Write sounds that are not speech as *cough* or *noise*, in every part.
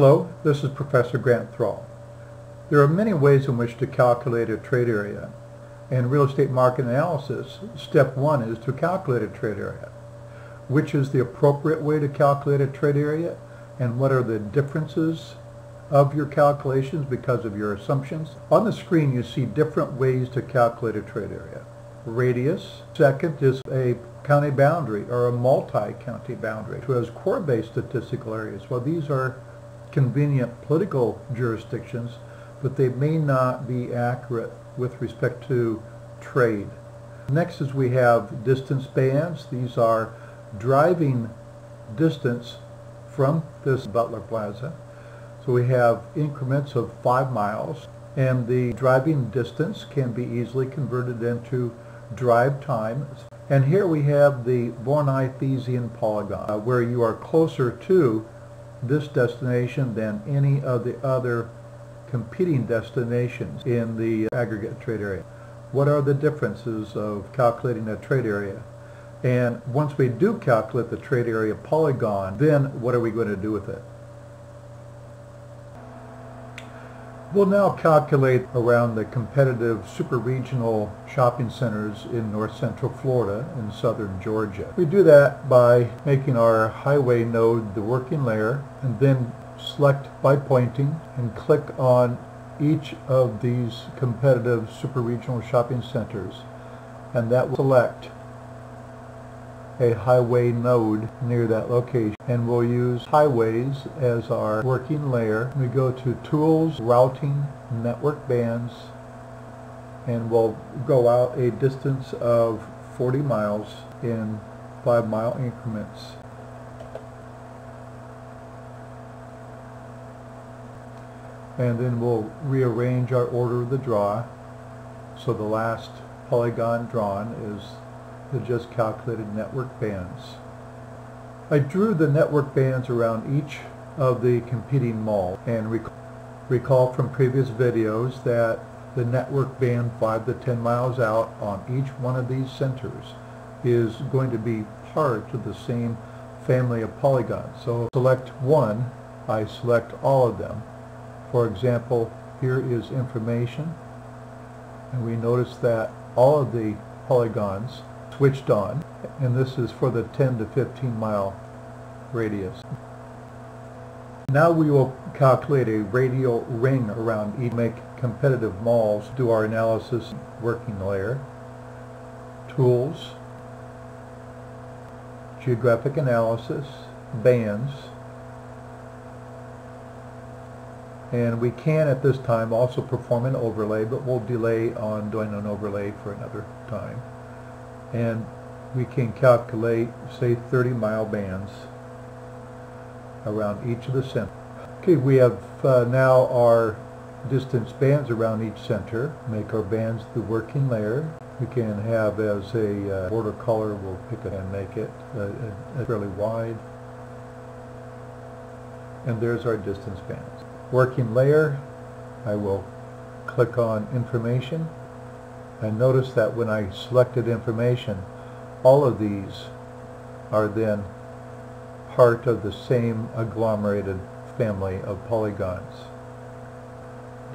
Hello, this is Professor Grant Thrall. There are many ways in which to calculate a trade area. In real estate market analysis, step one is to calculate a trade area. Which is the appropriate way to calculate a trade area and what are the differences of your calculations because of your assumptions. On the screen you see different ways to calculate a trade area. Radius. Second is a county boundary or a multi-county boundary, which has core-based statistical areas. Well, these are convenient political jurisdictions, but they may not be accurate with respect to trade. Next is we have distance bands. These are driving distance from this Butler Plaza. So we have increments of five miles and the driving distance can be easily converted into drive time. And here we have the Voronoi-Thiessen polygon uh, where you are closer to this destination than any of the other competing destinations in the aggregate trade area. What are the differences of calculating a trade area? And once we do calculate the trade area polygon, then what are we going to do with it? We'll now calculate around the competitive super-regional shopping centers in north central Florida and southern Georgia. We do that by making our highway node the working layer and then select by pointing and click on each of these competitive super-regional shopping centers and that will select a highway node near that location and we'll use highways as our working layer. We go to tools, routing, network bands and we'll go out a distance of 40 miles in 5 mile increments. And then we'll rearrange our order of the draw so the last polygon drawn is the just calculated network bands. I drew the network bands around each of the competing malls and rec recall from previous videos that the network band 5 to 10 miles out on each one of these centers is going to be part of the same family of polygons. So select one, I select all of them. For example, here is information and we notice that all of the polygons switched on and this is for the 10 to 15 mile radius. Now we will calculate a radial ring around each make competitive malls, do our analysis working layer, tools, geographic analysis, bands, and we can at this time also perform an overlay but we'll delay on doing an overlay for another time and we can calculate say 30 mile bands around each of the centers. Okay, we have uh, now our distance bands around each center. Make our bands the working layer. We can have as a uh, border color, we'll pick it and make it uh, fairly wide. And there's our distance bands. Working layer, I will click on information and notice that when I selected information, all of these are then part of the same agglomerated family of polygons.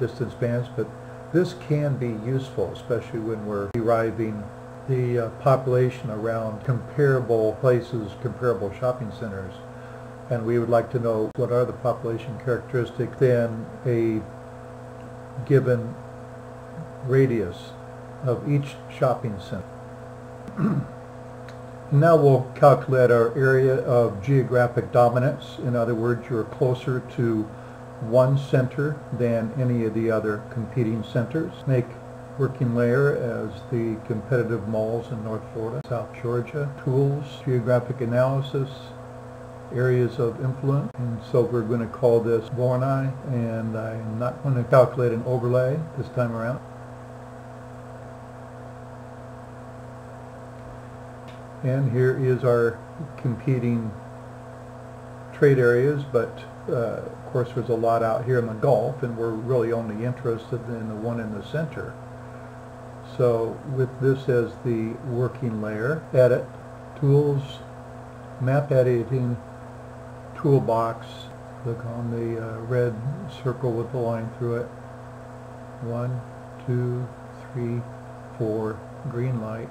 Distance bands, but this can be useful, especially when we're deriving the uh, population around comparable places, comparable shopping centers. And we would like to know what are the population characteristics in a given radius of each shopping center. *clears throat* now we'll calculate our area of geographic dominance. In other words, you're closer to one center than any of the other competing centers. Make working layer as the competitive malls in North Florida, South Georgia, tools, geographic analysis, areas of influence. And so we're going to call this Voronoi, and I'm not going to calculate an overlay this time around. And here is our competing trade areas, but uh, of course there's a lot out here in the Gulf and we're really only interested in the one in the center. So with this as the working layer, edit, tools, map editing, toolbox, Click on the uh, red circle with the line through it. One, two, three, four, green light.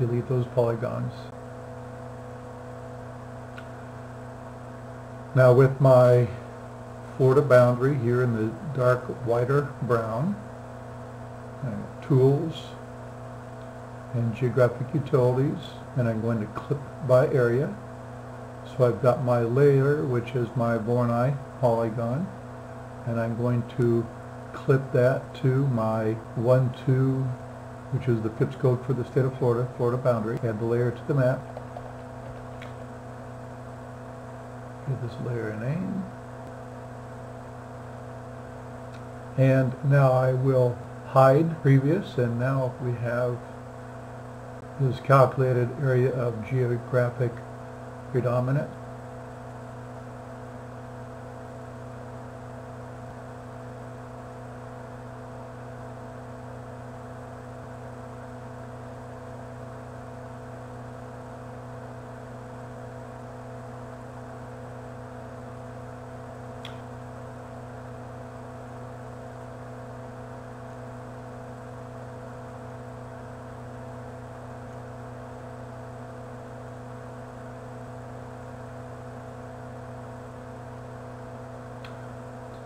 Delete those polygons. Now with my Florida boundary here in the dark whiter brown, uh, tools and geographic utilities, and I'm going to clip by area. So I've got my layer, which is my Voronoi polygon, and I'm going to clip that to my 1-2, which is the FIPS code for the state of Florida, Florida boundary. Add the layer to the map. Give this layer a name. And now I will hide previous, and now we have this calculated area of geographic predominant.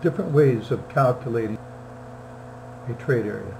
Different ways of calculating a trade area.